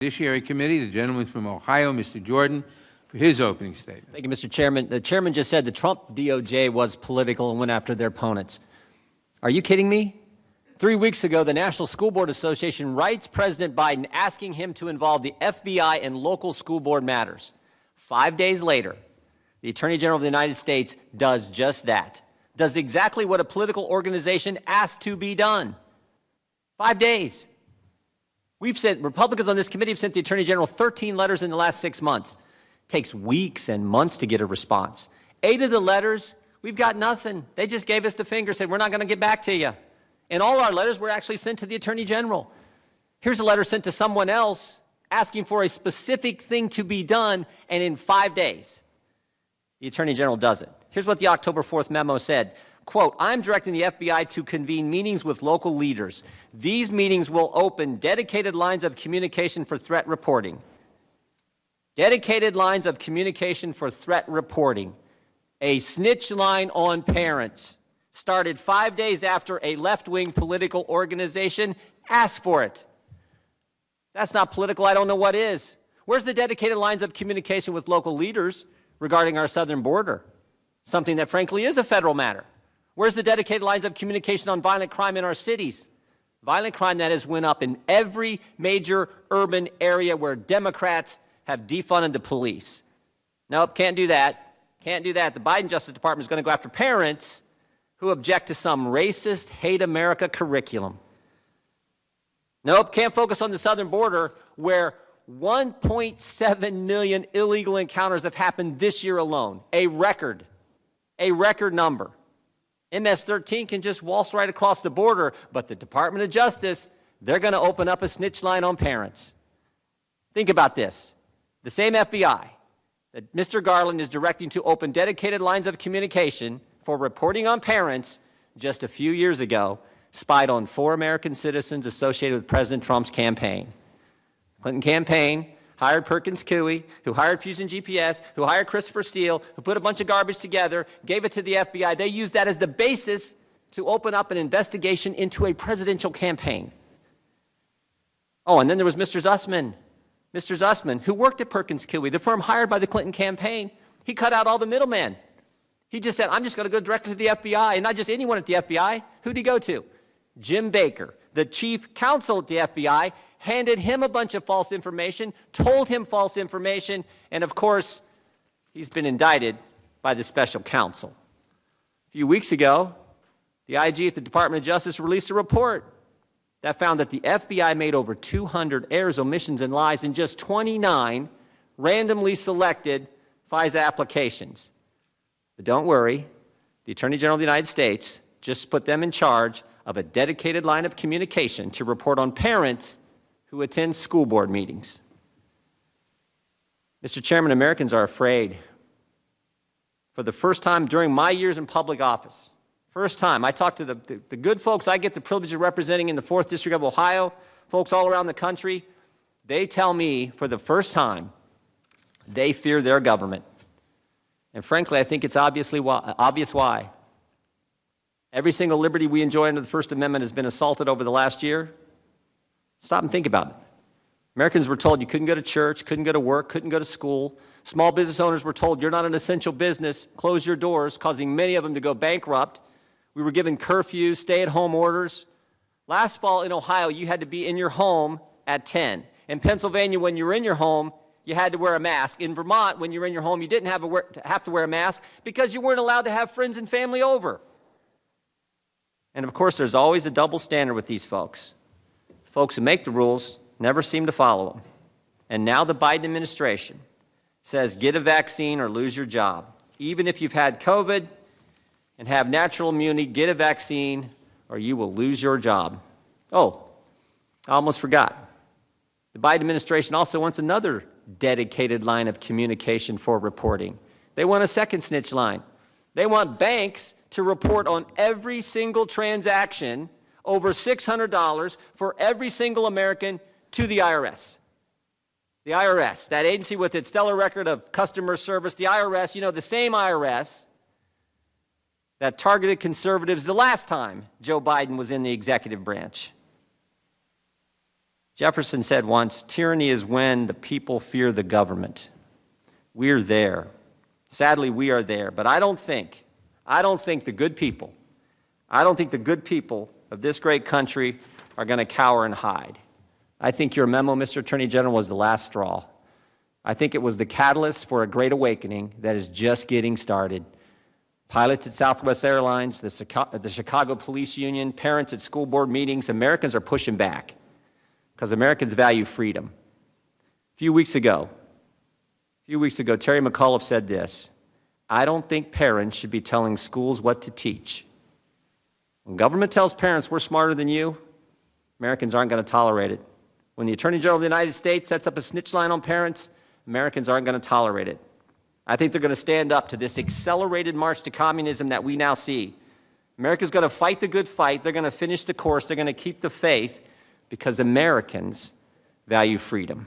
Judiciary Committee, the gentleman from Ohio, Mr. Jordan, for his opening statement. Thank you, Mr. Chairman. The chairman just said the Trump DOJ was political and went after their opponents. Are you kidding me? Three weeks ago, the National School Board Association writes President Biden asking him to involve the FBI in local school board matters. Five days later, the Attorney General of the United States does just that, does exactly what a political organization asked to be done. Five days. We've sent, Republicans on this committee have sent the Attorney General 13 letters in the last six months. It takes weeks and months to get a response. Eight of the letters, we've got nothing. They just gave us the finger, said, we're not going to get back to you. And all our letters were actually sent to the Attorney General. Here's a letter sent to someone else asking for a specific thing to be done, and in five days, the Attorney General does it. Here's what the October 4th memo said. Quote, I'm directing the FBI to convene meetings with local leaders. These meetings will open dedicated lines of communication for threat reporting. Dedicated lines of communication for threat reporting. A snitch line on parents started five days after a left wing political organization asked for it. That's not political. I don't know what is. Where's the dedicated lines of communication with local leaders regarding our southern border? Something that, frankly, is a federal matter. Where's the dedicated lines of communication on violent crime in our cities? Violent crime that has went up in every major urban area where Democrats have defunded the police. Nope, can't do that. Can't do that. The Biden Justice Department is going to go after parents who object to some racist, hate America curriculum. Nope, can't focus on the southern border where 1.7 million illegal encounters have happened this year alone. A record. A record number. MS 13 can just waltz right across the border, but the Department of Justice, they're going to open up a snitch line on parents. Think about this. The same FBI that Mr. Garland is directing to open dedicated lines of communication for reporting on parents just a few years ago spied on four American citizens associated with President Trump's campaign. Clinton campaign hired Perkins Coie, who hired Fusion GPS, who hired Christopher Steele, who put a bunch of garbage together, gave it to the FBI. They used that as the basis to open up an investigation into a presidential campaign. Oh, and then there was Mr. Sussmann. Mr. Sussmann, who worked at Perkins Coie, the firm hired by the Clinton campaign. He cut out all the middlemen. He just said, I'm just going to go directly to the FBI, and not just anyone at the FBI. Who'd he go to? Jim Baker, the chief counsel at the FBI, handed him a bunch of false information, told him false information, and of course, he's been indicted by the special counsel. A few weeks ago, the IG at the Department of Justice released a report that found that the FBI made over 200 errors, omissions, and lies in just 29 randomly selected FISA applications. But don't worry, the Attorney General of the United States just put them in charge of a dedicated line of communication to report on parents who attend school board meetings. Mr. Chairman, Americans are afraid. For the first time during my years in public office, first time, I talked to the, the, the good folks I get the privilege of representing in the 4th District of Ohio, folks all around the country. They tell me for the first time they fear their government. And frankly, I think it's obviously why, obvious why. Every single liberty we enjoy under the First Amendment has been assaulted over the last year. Stop and think about it. Americans were told you couldn't go to church, couldn't go to work, couldn't go to school. Small business owners were told you're not an essential business, close your doors, causing many of them to go bankrupt. We were given curfews, stay at home orders. Last fall in Ohio, you had to be in your home at 10. In Pennsylvania, when you were in your home, you had to wear a mask. In Vermont, when you were in your home, you didn't have, a, have to wear a mask because you weren't allowed to have friends and family over. And of course, there's always a double standard with these folks. Folks who make the rules never seem to follow them. And now the Biden administration says get a vaccine or lose your job. Even if you've had COVID and have natural immunity, get a vaccine or you will lose your job. Oh, I almost forgot. The Biden administration also wants another dedicated line of communication for reporting. They want a second snitch line. They want banks to report on every single transaction over $600 for every single American to the IRS. The IRS, that agency with its stellar record of customer service, the IRS, you know, the same IRS that targeted conservatives the last time Joe Biden was in the executive branch. Jefferson said once, tyranny is when the people fear the government. We're there. Sadly, we are there. But I don't think, I don't think the good people, I don't think the good people of this great country are going to cower and hide. I think your memo, Mr. Attorney General, was the last straw. I think it was the catalyst for a great awakening that is just getting started. Pilots at Southwest Airlines, the Chica- the Chicago Police Union, parents at school board meetings, Americans are pushing back because Americans value freedom. A few weeks ago, a few weeks ago, Terry McAuliffe said this I don't think parents should be telling schools what to teach. When government tells parents we're smarter than you, Americans aren't going to tolerate it. When the Attorney General of the United States sets up a snitch line on parents, Americans aren't going to tolerate it. I think they're going to stand up to this accelerated march to communism that we now see. America's going to fight the good fight. They're going to finish the course. They're going to keep the faith because Americans value freedom.